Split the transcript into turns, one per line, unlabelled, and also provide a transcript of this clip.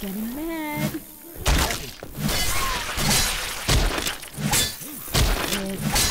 getting mad. It's